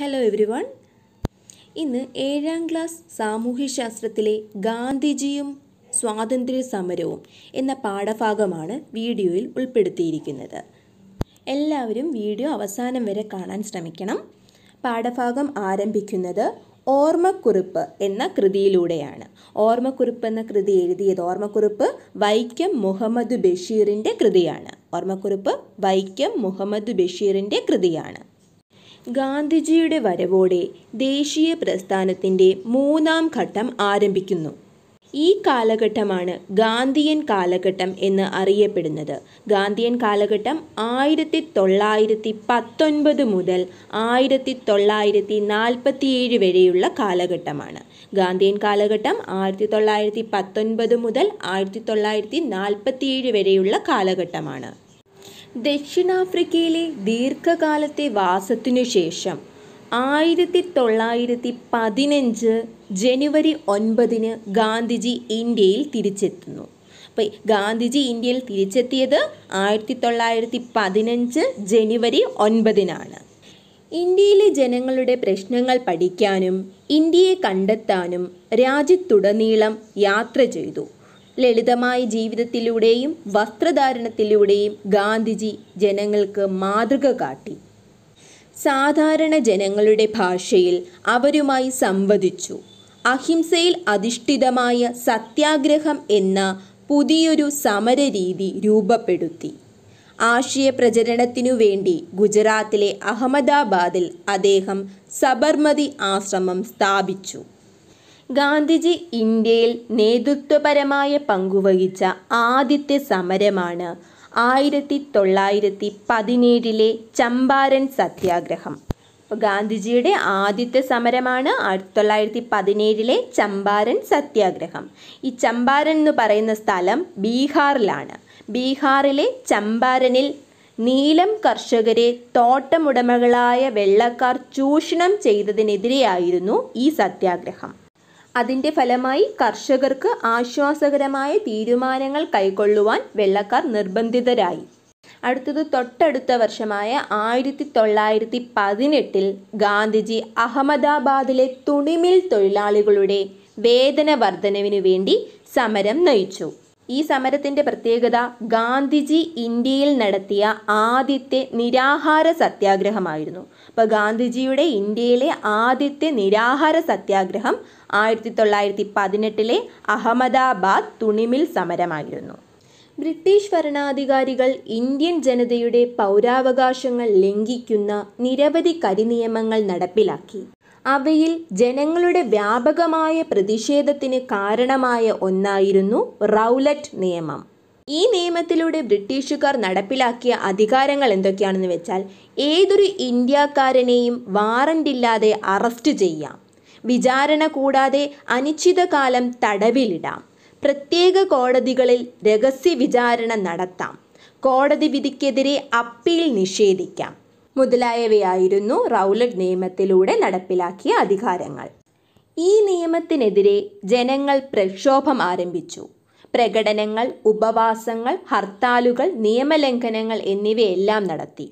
Hello every one ഇന്ന് ഏഴാം class സാമൂഹ്യശാസ്ത്രത്തിലെ ഗാന്ധിജിയും സ്വാതന്ത്ര്യ സമരവും എന്ന പാഠഭാഗമാണ് വീഡിയോയിൽ ഉൾപ്പെടുത്തിയിരിക്കുന്നത്. എല്ലാവരും വീഡിയോ അവസാനം വരെ കാണാൻ ശ്രമിക്കണം. പാഠഭാഗം ആരംഭിക്കുന്നത് ഓർമ്മക്കുറിപ്പ് എന്ന കൃതിയിലൂടെയാണ്. ഓർമ്മക്കുറിപ്പ് എന്ന കൃതി എഴുതിയത് ഓർമ്മക്കുറിപ്പ് വൈക്കം മുഹമ്മദ് ബഷീറിന്റെ കൃതിയാണ്. ഓർമ്മക്കുറിപ്പ് വൈക്കം മുഹമ്മദ് ബഷീറിന്റെ കൃതിയാണ്. ഗാന്ധിജിയുടെ വരവോടെ ദേശീയ പ്രസ്ഥാനത്തിന്റെ മൂന്നാം ഘട്ടം ആരംഭിക്കുന്നു. ഈ കാലഘട്ടമാണ് ഗാന്ധിയൻ കാലഘട്ടം എന്ന് അറിയപ്പെടുന്നത്. ഗാന്ധിയൻ കാലഘട്ടം ആയിരത്തി തൊള്ളായിരത്തി പത്തൊൻപത് മുതൽ ആയിരത്തി തൊള്ളായിരത്തി നാൽപ്പത്തിയേഴ് വരെയുള്ള കാലഘട്ടമാണ്. ഗാന്ധിയൻ കാലഘട്ടം ആയിരത്തി തൊള്ളായിരത്തി പത്തൊൻപത് മുതൽ ആയിരത്തി തൊള്ളായിരത്തി നാൽപ്പത്തിയേഴ് വരെയുള്ള കാലഘട്ടമാണ്. ദക്ഷിണാഫ്രിക്കയിലെ ദീർഘകാലത്തെ വാസത്തിനു ശേഷം ആയിരത്തി തൊള്ളായിരത്തി പതിനഞ്ച് ജനുവരി ഒൻപതിന് ഗാന്ധിജി ഇന്ത്യയിൽ തിരിച്ചെത്തുന്നു. അപ്പോൾ ഗാന്ധിജി ഇന്ത്യയിൽ തിരിച്ചെത്തിയത് ആയിരത്തി തൊള്ളായിരത്തി പതിനഞ്ച് ജനുവരി ഒൻപതിനാണ്. ഇന്ത്യയിലെ ജനങ്ങളുടെ പ്രശ്നങ്ങൾ പഠിക്കാനും ഇന്ത്യയെ കണ്ടെത്താനും രാജ്യത്തുടനീളം യാത്ര ചെയ്തു. ലളിതമായ ജീവിതത്തിലൂടെയും വസ്ത്രധാരണത്തിലൂടെയും ഗാന്ധിജി ജനങ്ങൾക്ക് മാതൃക കാട്ടി. സാധാരണ ജനങ്ങളുടെ ഭാഷയിൽ അവരുമായി സംവദിച്ചു. അഹിംസയിൽ അധിഷ്ഠിതമായ സത്യാഗ്രഹം എന്ന പുതിയൊരു സമരരീതി രൂപപ്പെടുത്തി. ആശയപ്രചരണത്തിനു വേണ്ടി ഗുജറാത്തിലെ അഹമ്മദാബാദിൽ അദ്ദേഹം സബർമതി ആശ്രമം സ്ഥാപിച്ചു. ഗാന്ധിജി ഇന്ത്യയിൽ നേതൃത്വപരമായ പങ്കുവഹിച്ച ആദ്യത്തെ സമരമാണ് ആയിരത്തി തൊള്ളായിരത്തി പതിനേഴിലെ ചമ്പാരൻ സത്യാഗ്രഹം. ഗാന്ധിജിയുടെ ആദ്യത്തെ സമരമാണ് ആയിരത്തി തൊള്ളായിരത്തി പതിനേഴിലെ ചമ്പാരൻ സത്യാഗ്രഹം. ഈ ചമ്പാരൻ എന്ന് പറയുന്ന സ്ഥലം ബീഹാറിലാണ്. ബീഹാറിലെ ചമ്പാരനിൽ നീലം കർഷകരെ തോട്ടമുടമകളായ വെള്ളക്കാർ ചൂഷണം ചെയ്തതിനെതിരെയായിരുന്നു ഈ സത്യാഗ്രഹം. അതിന്റെ ഫലമായി കർഷകർക്ക് ആശ്വാസകരമായ തീരുമാനങ്ങൾ കൈക്കൊള്ളുവാൻ വെള്ളക്കാർ നിർബന്ധിതരായി. അടുത്തത് തൊട്ടടുത്ത വർഷമായ ആയിരത്തി തൊള്ളായിരത്തി പതിനെട്ടിൽ ഗാന്ധിജി അഹമ്മദാബാദിലെ തുണിമിൽ തൊഴിലാളികളുടെ വേതന വർധനവിനു വേണ്ടി സമരം നയിച്ചു. ഈ സമരത്തിന്റെ പ്രത്യേകത ഗാന്ധിജി ഇന്ത്യയിൽ നടത്തിയ ആദ്യത്തെ നിരാഹാര സത്യാഗ്രഹമായിരുന്നു. അപ്പോൾ ഗാന്ധിജിയുടെ ഇന്ത്യയിലെ ആദ്യത്തെ നിരാഹാര സത്യാഗ്രഹം ആയിരത്തി തൊള്ളായിരത്തി പതിനെട്ടിലെ അഹമ്മദാബാദ് തുണിമിൽ സമരമായിരുന്നു. ബ്രിട്ടീഷ് ഭരണാധികാരികൾ ഇന്ത്യൻ ജനതയുടെ പൗരാവകാശങ്ങൾ ലംഘിക്കുന്ന നിരവധി കരിനിയമങ്ങൾ നടപ്പിലാക്കി. അവയിൽ ജനങ്ങളുടെ വ്യാപകമായ പ്രതിഷേധത്തിന് കാരണമായ ഒന്നായിരുന്നു റൗലറ്റ് നിയമം. ഈ നിയമത്തിലൂടെ ബ്രിട്ടീഷുകാർ നടപ്പിലാക്കിയ അധികാരങ്ങൾ എന്തൊക്കെയാണെന്ന് വെച്ചാൽ ഏതൊരു ഇന്ത്യക്കാരനെയും വാറണ്ടില്ലാതെ അറസ്റ്റ് ചെയ്യാം. വിചാരണ കൂടാതെ അനിശ്ചിതകാലം തടവിലിടാം. പ്രത്യേക കോടതികളിൽ രഹസ്യ വിചാരണ നടത്താം. കോടതി വിധിക്കെതിരെ അപ്പീൽ നിഷേധിക്കാം. മുതലായവയായിരുന്നു റൗലറ്റ് നിയമത്തിലൂടെ നടപ്പിലാക്കിയ അധികാരങ്ങൾ. ഈ നിയമത്തിനെതിരെ ജനങ്ങൾ പ്രക്ഷോഭം ആരംഭിച്ചു. പ്രകടനങ്ങൾ ഉപവാസങ്ങൾ ഹർത്താലുകൾ നിയമലംഘനങ്ങൾ എന്നിവയെല്ലാം നടത്തി.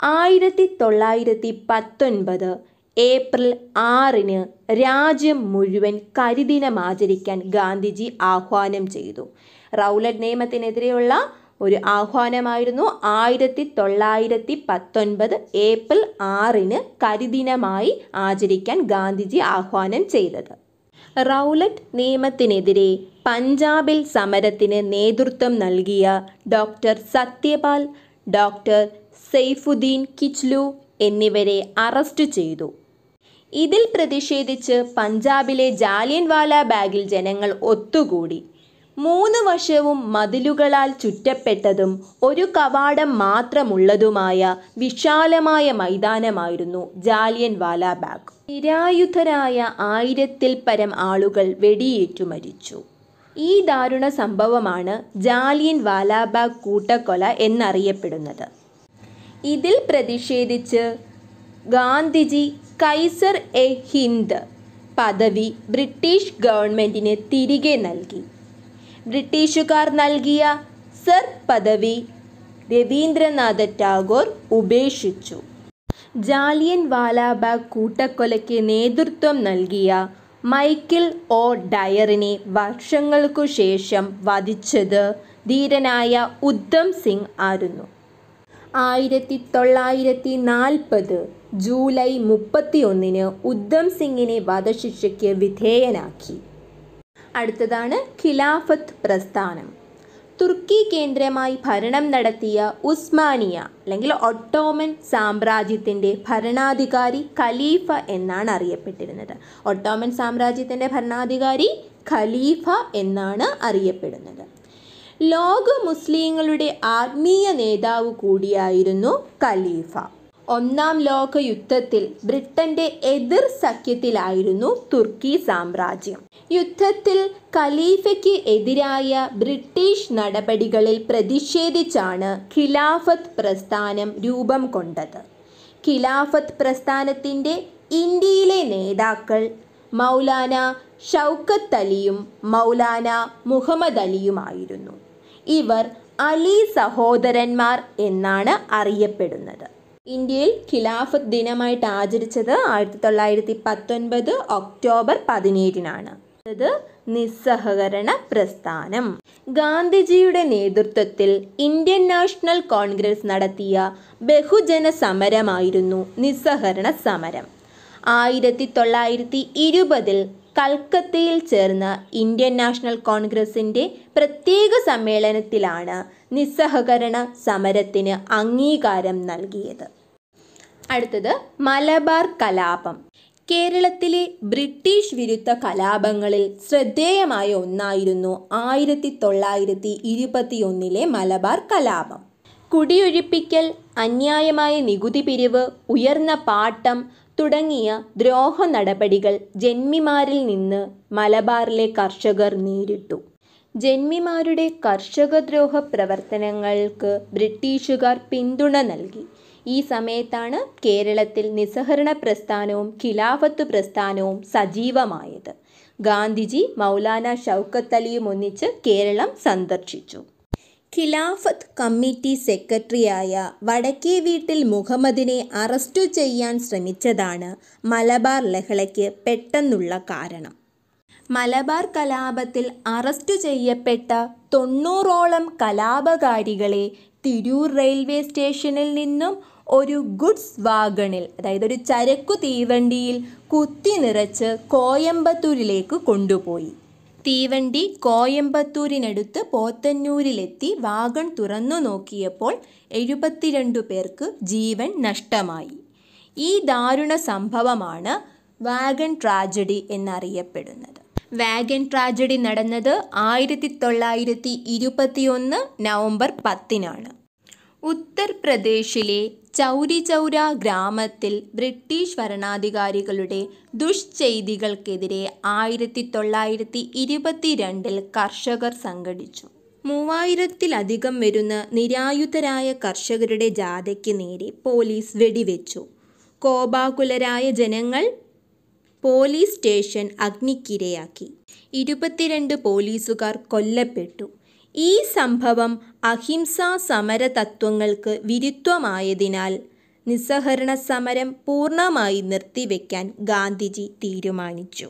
ആയിരത്തി തൊള്ളായിരത്തി പത്തൊൻപത് ഏപ്രിൽ ആറിന് രാജ്യം മുഴുവൻ കരിദിനം ആചരിക്കാൻ ഗാന്ധിജി ആഹ്വാനം ചെയ്തു. റൗലറ്റ് നിയമത്തിനെതിരെയുള്ള ഒരു ആഹ്വാനമായിരുന്നു. ആയിരത്തി തൊള്ളായിരത്തി പത്തൊൻപത് ഏപ്രിൽ ആറിന് കരിദിനമായി ആചരിക്കാൻ ഗാന്ധിജി ആഹ്വാനം ചെയ്തത്. റൗലറ്റ് നിയമത്തിനെതിരെ പഞ്ചാബിൽ സമരത്തിന് നേതൃത്വം നൽകിയ ഡോക്ടർ സത്യപാൽ ഡോക്ടർ സെയ്ഫുദ്ദീൻ കിച്ലു എന്നിവരെ അറസ്റ്റ് ചെയ്തു. ഇതിൽ പ്രതിഷേധിച്ച് പഞ്ചാബിലെ ജാലിയൻവാല ബാഗിൽ ജനങ്ങൾ ഒത്തുകൂടി. മൂന്ന് വശവും മതിലുകളാൽ ചുറ്റപ്പെട്ടതും ഒരു കവാടം മാത്രമുള്ളതുമായ വിശാലമായ മൈതാനമായിരുന്നു ജാലിയൻ വാലാബാഗ് നിരായുധരായ ആയിരത്തിൽ പരം ആളുകൾ വെടിയേറ്റു മരിച്ചു. ഈ ദാരുണ സംഭവമാണ് ജാലിയൻ വാലാബാഗ് കൂട്ടക്കൊല എന്നറിയപ്പെടുന്നത്. ഇതിൽ പ്രതിഷേധിച്ച് ഗാന്ധിജി കൈസർ എ ഹിന്ദ് പദവി ബ്രിട്ടീഷ് ഗവൺമെന്റിന് തിരികെ നൽകി. ബ്രിട്ടീഷുകാർ നൽകിയ സർ പദവി രവീന്ദ്രനാഥ ടാഗോർ ഉപേക്ഷിച്ചു. ജാലിയൻ വാലാബാഗ് കൂട്ടക്കൊലയ്ക്ക് നേതൃത്വം നൽകിയ മൈക്കിൾ ഒ ഡയറിനെ വർഷങ്ങൾക്കു ശേഷം വധിച്ചത് ധീരനായ ഉദ്ധം സിംഗ് ആയിരുന്നു. ആയിരത്തി തൊള്ളായിരത്തി നാൽപ്പത് ജൂലൈ മുപ്പത്തിയൊന്നിന് ഉദ്ധം സിംഗിനെ വധശിക്ഷയ്ക്ക് വിധേയനാക്കി. അടുത്തതാണ് ഖിലാഫത്ത് പ്രസ്ഥാനം. തുർക്കി കേന്ദ്രമായി ഭരണം നടത്തിയ ഉസ്മാനിയ അല്ലെങ്കിൽ ഒട്ടോമൻ സാമ്രാജ്യത്തിന്റെ ഭരണാധികാരി ഖലീഫ എന്നാണ് അറിയപ്പെട്ടിരുന്നത്. ഒട്ടോമൻ സാമ്രാജ്യത്തിന്റെ ഭരണാധികാരി ഖലീഫ എന്നാണ് അറിയപ്പെടുന്നത്. ലോക മുസ്ലിങ്ങളുടെ ആത്മീയ നേതാവ് കൂടിയായിരുന്നു ഖലീഫ. ഒന്നാം ലോക യുദ്ധത്തിൽ ബ്രിട്ടന്റെ എതിർ സഖ്യത്തിലായിരുന്നു തുർക്കി സാമ്രാജ്യം. യുദ്ധത്തിൽ ഖലീഫയ്ക്ക് എതിരായ ബ്രിട്ടീഷ് നടപടികളിൽ പ്രതിഷേധിച്ചാണ് ഖിലാഫത്ത് പ്രസ്ഥാനം രൂപം കൊണ്ടത്. ഖിലാഫത്ത് പ്രസ്ഥാനത്തിന്റെ ഇന്ത്യയിലെ നേതാക്കൾ മൗലാന ഷൗക്കത്ത് അലിയും മൗലാന മുഹമ്മദ് അലിയുമായിരുന്നു. ഇവർ അലി സഹോദരന്മാർ എന്നാണ് അറിയപ്പെടുന്നത്. ഇന്ത്യയിൽ ഖിലാഫത്ത് ദിനമായിട്ട് ആചരിച്ചത് ആയിരത്തി തൊള്ളായിരത്തി പത്തൊൻപത് ഒക്ടോബർ പതിനേഴിനാണ്. അത് നിസ്സഹകരണ പ്രസ്ഥാനം. ഗാന്ധിജിയുടെ നേതൃത്വത്തിൽ ഇന്ത്യൻ നാഷണൽ കോൺഗ്രസ് നടത്തിയ ബഹുജന സമരമായിരുന്നു നിസ്സഹകരണ സമരം. ആയിരത്തി തൊള്ളായിരത്തി ഇരുപതിൽ കൽക്കത്തയിൽ ചേർന്ന ഇന്ത്യൻ നാഷണൽ കോൺഗ്രസിന്റെ പ്രത്യേക സമ്മേളനത്തിലാണ് നിസ്സഹകരണ സമരത്തിന് അംഗീകാരം നൽകിയത്. അടുത്തത് മലബാർ കലാപം. കേരളത്തിലെ ബ്രിട്ടീഷ് വിരുദ്ധ കലാപങ്ങളിൽ ശ്രദ്ധേയമായ ഒന്നായിരുന്നു ആയിരത്തി തൊള്ളായിരത്തി ഇരുപത്തിയൊന്നിലെ മലബാർ കലാപം. കുടിയൊഴിപ്പിക്കൽ അന്യായമായ നികുതി പിരിവ് ഉയർന്ന പാട്ടം തുടങ്ങിയ ദ്രോഹ നടപടികൾ ജന്മിമാരിൽ നിന്ന് മലബാറിലെ കർഷകർ നേരിട്ടു. ജന്മിമാരുടെ കർഷകദ്രോഹ പ്രവർത്തനങ്ങൾക്ക് ബ്രിട്ടീഷുകാർ പിന്തുണ നൽകി. ഈ സമയത്താണ് കേരളത്തിൽ നിസ്സഹരണ പ്രസ്ഥാനവും ഖിലാഫത്ത് പ്രസ്ഥാനവും സജീവമായത്. ഗാന്ധിജി മൗലാന ഷൗക്കത്ത് അലിയും ഒന്നിച്ച് കേരളം സന്ദർശിച്ചു. ഖിലാഫത്ത് കമ്മിറ്റി സെക്രട്ടറിയായ വടക്കേ വീട്ടിൽ മുഹമ്മദിനെ അറസ്റ്റു ചെയ്യാൻ ശ്രമിച്ചതാണ് മലബാർ ലഹളയ്ക്ക് പെട്ടെന്നുള്ള കാരണം. മലബാർ കലാപത്തിൽ അറസ്റ്റു ചെയ്യപ്പെട്ട തൊണ്ണൂറോളം കലാപകാരികളെ തിരൂർ റെയിൽവേ സ്റ്റേഷനിൽ നിന്നും ഒരു ഗുഡ്സ് വാഗണിൽ അതായത് ഒരു ചരക്കു തീവണ്ടിയിൽ കുത്തി നിറച്ച് കോയമ്പത്തൂരിലേക്ക് കൊണ്ടുപോയി. തീവണ്ടി കോയമ്പത്തൂരിനടുത്ത് പോത്തന്നൂരിലെത്തി വാഗൺ തുറന്നു നോക്കിയപ്പോൾ എഴുപത്തിരണ്ടു പേർക്ക് ജീവൻ നഷ്ടമായി. ഈ ദാരുണ സംഭവമാണ് വാഗൺ ട്രാജഡി എന്നറിയപ്പെടുന്നത്. വാഗൺ ട്രാജഡി നടന്നത് ആയിരത്തി തൊള്ളായിരത്തി ഇരുപത്തിയൊന്ന് നവംബർ പത്തിനാണ്. ഉത്തർപ്രദേശിലെ ചൗരി ചൗര ഗ്രാമത്തിൽ ബ്രിട്ടീഷ് ഭരണാധികാരികളുടെ ദുഷ്ചെയ്തികൾക്കെതിരെ ആയിരത്തി തൊള്ളായിരത്തി ഇരുപത്തിരണ്ടിൽ കർഷകർ സംഘടിച്ചു. മൂവായിരത്തിലധികം വരുന്ന നിരായുധരായ കർഷകരുടെ ജാഥയ്ക്ക് നേരെ പോലീസ് വെടിവെച്ചു. കോപാകുലരായ ജനങ്ങൾ പോലീസ് സ്റ്റേഷൻ അഗ്നിക്കിരയാക്കി. ഇരുപത്തിരണ്ട് പോലീസുകാർ കൊല്ലപ്പെട്ടു. ഈ സംഭവം അഹിംസാ സമര തത്വങ്ങൾക്ക് വിരുദ്ധമായതിനാൽ നിസ്സഹരണ സമരം പൂർണമായി നിർത്തിവെക്കാൻ ഗാന്ധിജി തീരുമാനിച്ചു.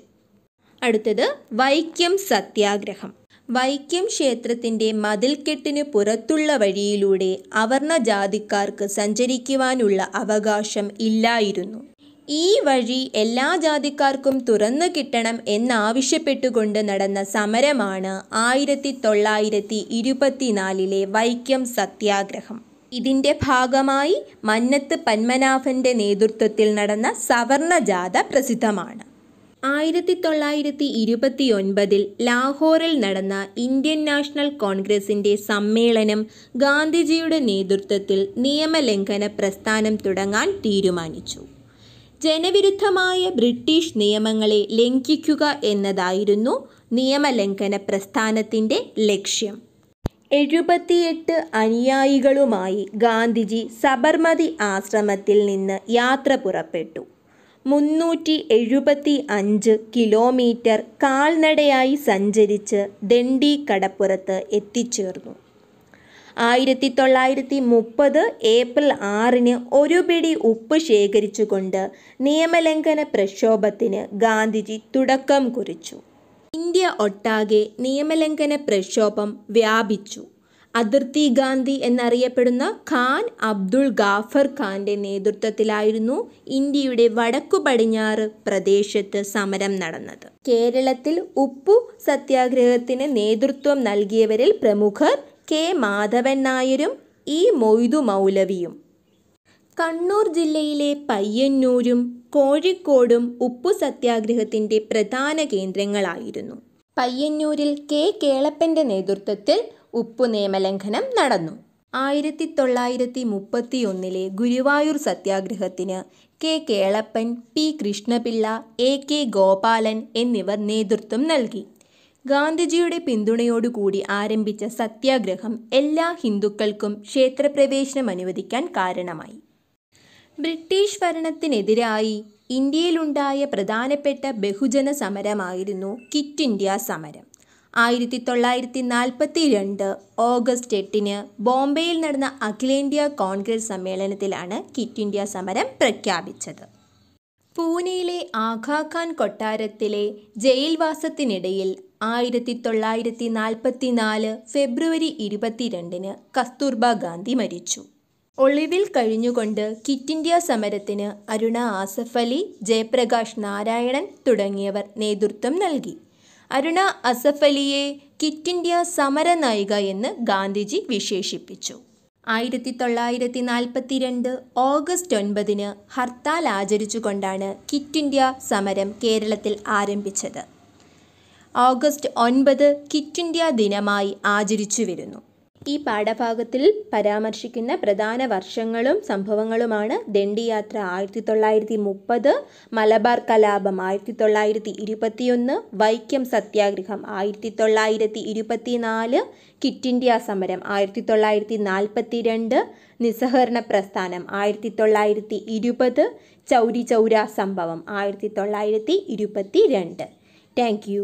അടുത്തത് വൈക്കം സത്യാഗ്രഹം. വൈക്കം ക്ഷേത്രത്തിന്റെ മതിൽക്കെട്ടിന് പുറത്തുള്ള വഴിയിലൂടെ അവർണ ജാതിക്കാർക്ക് സഞ്ചരിക്കുവാനുള്ള അവകാശം ഇല്ലായിരുന്നു. ഈ വഴി എല്ലാ ജാതിക്കാർക്കും തുറന്നു കിട്ടണം എന്നാവശ്യപ്പെട്ടുകൊണ്ട് നടന്ന സമരമാണ് ആയിരത്തി തൊള്ളായിരത്തി ഇരുപത്തിനാലിലെ വൈക്കം സത്യാഗ്രഹം. ഇതിന്റെ ഭാഗമായി മന്നത്ത് പത്മനാഭന്റെ നേതൃത്വത്തിൽ നടന്ന സവർണ ജാഥ പ്രസിദ്ധമാണ്. ആയിരത്തി തൊള്ളായിരത്തി ഇരുപത്തി ഒൻപതിൽ ലാഹോറിൽ നടന്ന ഇന്ത്യൻ നാഷണൽ കോൺഗ്രസിന്റെ സമ്മേളനം ഗാന്ധിജിയുടെ നേതൃത്വത്തിൽ നിയമലംഘന പ്രസ്ഥാനം തുടങ്ങാൻ തീരുമാനിച്ചു. ജനവിരുദ്ധമായ ബ്രിട്ടീഷ് നിയമങ്ങളെ ലംഘിക്കുക എന്നതായിരുന്നു നിയമലംഘന പ്രസ്ഥാനത്തിന്റെ ലക്ഷ്യം. എഴുപത്തിയെട്ട് അനുയായികളുമായി ഗാന്ധിജി സബർമതി ആശ്രമത്തിൽ നിന്ന് യാത്ര പുറപ്പെട്ടു. മുന്നൂറ്റി എഴുപത്തി അഞ്ച് കിലോമീറ്റർ കാൽനടയായി സഞ്ചരിച്ച് ദണ്ഡി കടപ്പുറത്ത് എത്തിച്ചേർന്നു. ആയിരത്തി തൊള്ളായിരത്തി മുപ്പത് ഏപ്രിൽ ആറിന് ഒരു പിടി ഉപ്പ് ശേഖരിച്ചുകൊണ്ട് നിയമലംഘന പ്രക്ഷോഭത്തിന് ഗാന്ധിജി തുടക്കം കുറിച്ചു. ഇന്ത്യ ഒട്ടാകെ നിയമലംഘന പ്രക്ഷോഭം വ്യാപിച്ചു. അതിർത്തി ഗാന്ധി എന്നറിയപ്പെടുന്ന ഖാൻ അബ്ദുൾ ഗാഫർ ഖാന്റെ നേതൃത്വത്തിലായിരുന്നു ഇന്ത്യയുടെ വടക്കു പടിഞ്ഞാറ് പ്രദേശത്ത് സമരം നടന്നത്. കേരളത്തിൽ ഉപ്പു സത്യാഗ്രഹത്തിന് നേതൃത്വം നൽകിയവരിൽ പ്രമുഖർ കെ മാധവൻ നായരും ഇ മൊയ്തു മൗലവിയും. കണ്ണൂർ ജില്ലയിലെ പയ്യന്നൂരും കോഴിക്കോടും ഉപ്പു സത്യാഗ്രഹത്തിന്റെ പ്രധാന കേന്ദ്രങ്ങളായിരുന്നു. പയ്യന്നൂരിൽ കെ കേളപ്പന്റെ നേതൃത്വത്തിൽ ഉപ്പു നിയമലംഘനം നടന്നു. ആയിരത്തി തൊള്ളായിരത്തി മുപ്പത്തിയൊന്നിലെ Guruvayur സത്യാഗ്രഹത്തിന് K Kelappan P Krishna Pillai A K Gopalan എന്നിവർ നേതൃത്വം നൽകി. ഗാന്ധിജിയുടെ പിന്തുണയോടുകൂടി ആരംഭിച്ച സത്യാഗ്രഹം എല്ലാ ഹിന്ദുക്കൾക്കും ക്ഷേത്രപ്രവേശനം അനുവദിക്കാൻ കാരണമായി. ബ്രിട്ടീഷ് ഭരണത്തിനെതിരായി ഇന്ത്യയിലുണ്ടായ പ്രധാനപ്പെട്ട ബഹുജന സമരമായിരുന്നു കിറ്റ് ഇന്ത്യ സമരം. ആയിരത്തി തൊള്ളായിരത്തി നാൽപ്പത്തി രണ്ട് ഓഗസ്റ്റ് എട്ടിന് ബോംബെയിൽ നടന്ന അഖിലേന്ത്യാ കോൺഗ്രസ് സമ്മേളനത്തിലാണ് കിറ്റ് ഇന്ത്യ സമരം പ്രഖ്യാപിച്ചത്. പൂനെയിലെ ആഘാഖാൻ കൊട്ടാരത്തിലെ ജയിൽവാസത്തിനിടയിൽ ആയിരത്തി തൊള്ളായിരത്തി നാൽപ്പത്തി നാല് ഫെബ്രുവരി ഇരുപത്തിരണ്ടിന് കസ്തൂർബ ഗാന്ധി മരിച്ചു. ഒളിവിൽ കഴിഞ്ഞുകൊണ്ട് കിറ്റ് ഇന്ത്യ സമരത്തിന് അരുണ ആസഫ് അലി ജയപ്രകാശ് നാരായണൻ തുടങ്ങിയവർ നേതൃത്വം നൽകി. അരുണ അസഫ് അലിയെ കിറ്റ് ഇന്ത്യ സമരനായിക എന്ന് ഗാന്ധിജി വിശേഷിപ്പിച്ചു. ആയിരത്തി തൊള്ളായിരത്തി നാൽപ്പത്തിരണ്ട് ഓഗസ്റ്റ് ഒൻപതിന് ഹർത്താൽ ആചരിച്ചുകൊണ്ടാണ് കിറ്റ് ഇന്ത്യ സമരം കേരളത്തിൽ ആരംഭിച്ചത്. ഓഗസ്റ്റ് ഒൻപത് കിറ്റ് ഇന്ത്യ ദിനമായി ആചരിച്ചു വരുന്നു ഈ പാഠഭാഗത്തിൽ പരാമർശിക്കുന്ന പ്രധാന വർഷങ്ങളും സംഭവങ്ങളുമാണ് ദണ്ഡിയാത്ര ആയിരത്തി തൊള്ളായിരത്തി മുപ്പത് മലബാർ കലാപം ആയിരത്തി തൊള്ളായിരത്തി ഇരുപത്തിയൊന്ന് വൈക്കം സത്യാഗ്രഹം ആയിരത്തി തൊള്ളായിരത്തി ഇരുപത്തിനാല് കിറ്റ് ഇന്ത്യ സമരം ആയിരത്തി തൊള്ളായിരത്തി നാൽപ്പത്തി രണ്ട് നിസ്സഹകരണ പ്രസ്ഥാനം ആയിരത്തി തൊള്ളായിരത്തി ഇരുപത് ചൗരി ചൗര സംഭവം ആയിരത്തി തൊള്ളായിരത്തി ഇരുപത്തി രണ്ട് താങ്ക് യു.